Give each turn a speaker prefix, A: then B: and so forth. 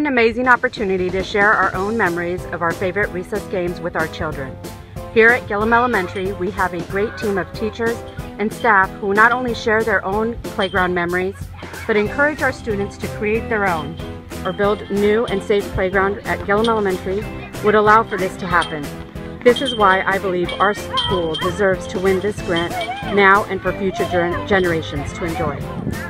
A: An amazing opportunity to share our own memories of our favorite recess games with our children. Here at Gillum Elementary, we have a great team of teachers and staff who not only share their own playground memories, but encourage our students to create their own or build new and safe playground at Gillum Elementary would allow for this to happen. This is why I believe our school deserves to win this grant now and for future generations to enjoy.